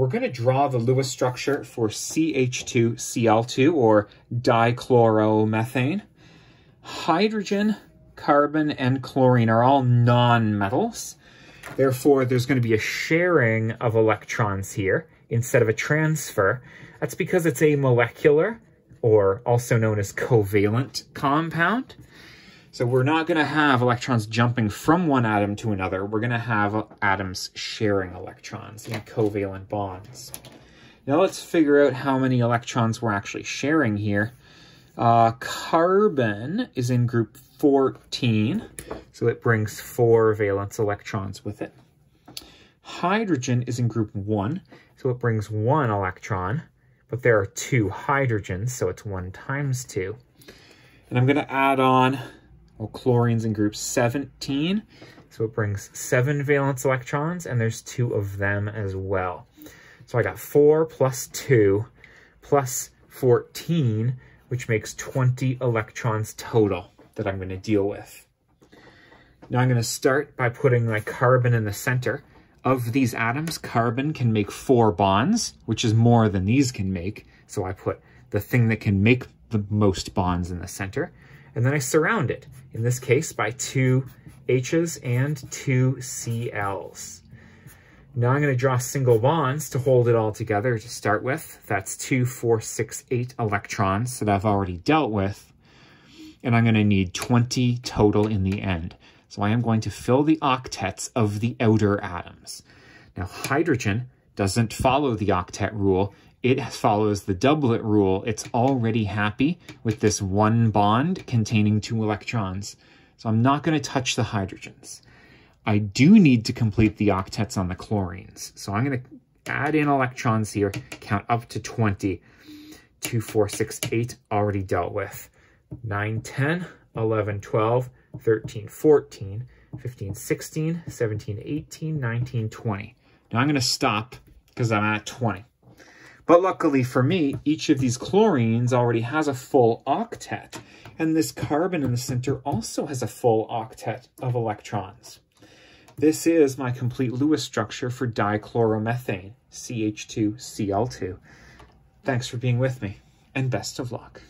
we're going to draw the Lewis structure for CH2Cl2 or dichloromethane. Hydrogen, carbon, and chlorine are all non-metals. Therefore, there's going to be a sharing of electrons here instead of a transfer. That's because it's a molecular, or also known as covalent compound. So we're not going to have electrons jumping from one atom to another. We're going to have atoms sharing electrons in covalent bonds. Now let's figure out how many electrons we're actually sharing here. Uh, carbon is in group 14, so it brings four valence electrons with it. Hydrogen is in group 1, so it brings one electron, but there are two hydrogens, so it's 1 times 2. And I'm going to add on well, chlorine's in group 17, so it brings seven valence electrons, and there's two of them as well. So I got 4 plus 2 plus 14, which makes 20 electrons total that I'm going to deal with. Now I'm going to start by putting my carbon in the center. Of these atoms, carbon can make four bonds, which is more than these can make. So I put the thing that can make the most bonds in the center and then I surround it, in this case by two H's and two Cl's. Now I'm going to draw single bonds to hold it all together to start with. That's two, four, six, eight electrons that I've already dealt with. And I'm going to need 20 total in the end. So I am going to fill the octets of the outer atoms. Now hydrogen doesn't follow the octet rule it follows the doublet rule. It's already happy with this one bond containing two electrons. So I'm not going to touch the hydrogens. I do need to complete the octets on the chlorines. So I'm going to add in electrons here, count up to 20. 2, 4, 6, 8 already dealt with. 9, 10, 11, 12, 13, 14, 15, 16, 17, 18, 19, 20. Now I'm going to stop because I'm at 20. But luckily for me, each of these chlorines already has a full octet, and this carbon in the center also has a full octet of electrons. This is my complete Lewis structure for dichloromethane, CH2Cl2. Thanks for being with me, and best of luck.